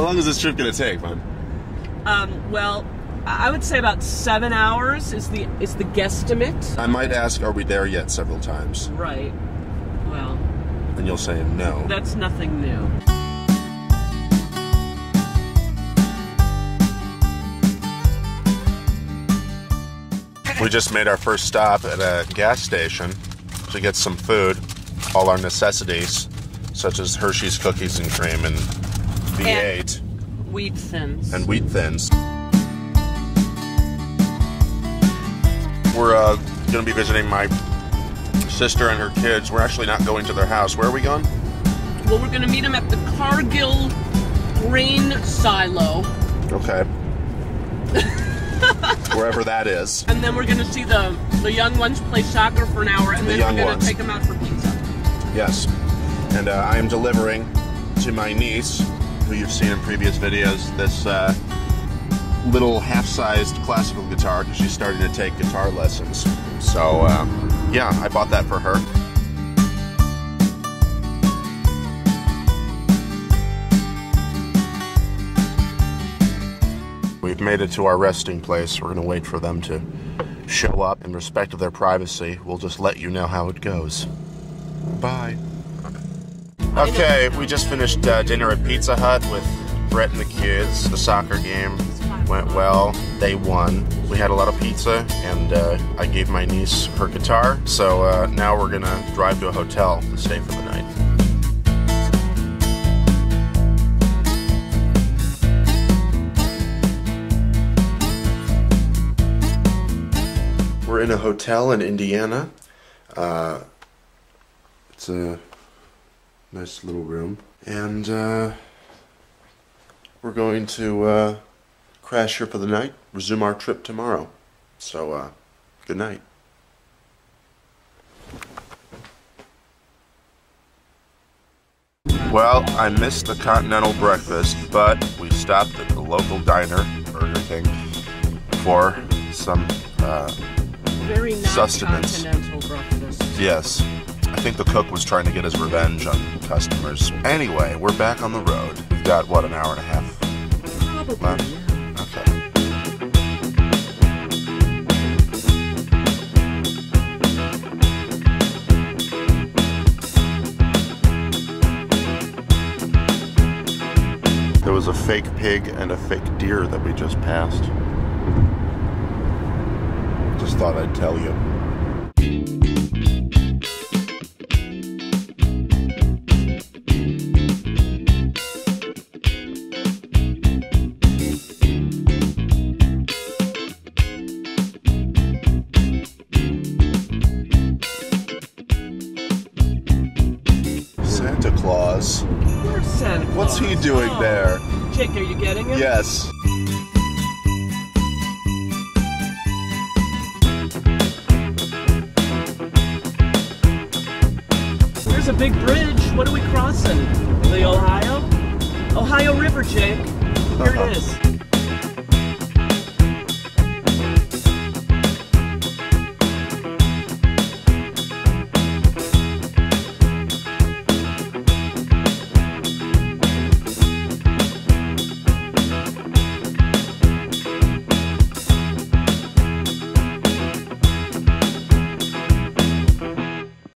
long is this trip gonna take, man? Um, well, I would say about seven hours is the is the guesstimate. I might ask, are we there yet several times? Right. Well, And you'll say no. that's nothing new. We just made our first stop at a gas station to get some food, all our necessities, such as Hershey's cookies and cream and V8 Wheat thins. and wheat thins. We're uh, going to be visiting my sister and her kids. We're actually not going to their house. Where are we going? well, we're gonna meet them at the Cargill grain silo, Okay. Wherever that is. and then we're gonna see the the young ones play soccer for an hour, and The then young we're gonna ones. take them out for pizza. Yes. And uh, I am delivering to my niece, who you've seen in previous videos, this uh, little half-sized classical guitar because she's starting to take guitar lessons. So, uh, yeah, I bought that for her. We've made it to our resting place. We're going to wait for them to show up. In respect of their privacy, we'll just let you know how it goes. Bye. Okay, we just finished uh, dinner at Pizza Hut with Brett and the kids. The soccer game went well. They won. We had a lot of pizza, and uh, I gave my niece her guitar. So uh, now we're gonna drive to a hotel to stay for the night. We're in a hotel in Indiana. Uh, it's a nice little room. And uh, we're going to uh, crash here for the night, resume our trip tomorrow. So, uh, good night. Well, I missed the continental breakfast, but we stopped at the local diner, Burger King, for some, uh, Very not Sustenance. continental breakfast. yes. I think the cook was trying to get his revenge on customers. Anyway, we're back on the road. We've got, what, an hour and a half Probably. left? Okay. There was a fake pig and a fake deer that we just passed. Just thought I'd tell you. Claus. Santa Claus? What's he doing Oh. there? Jake, are you getting it? Yes. There's a big bridge. What are we crossing? The Ohio? Ohio River, Jake. Here it uh-huh. is.